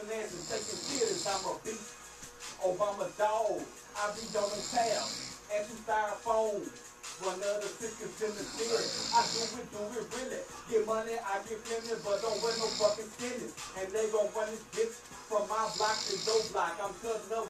busting and taking theaters. I'm a beast. Obama dog. I be on the tab. Anti-styrofoam. One of the sickest in the city. I do it, do it really. Get money, I get plenty, but don't wear no fucking skinny. And they gon' run this bitch from my block to your block. I'm cutting up.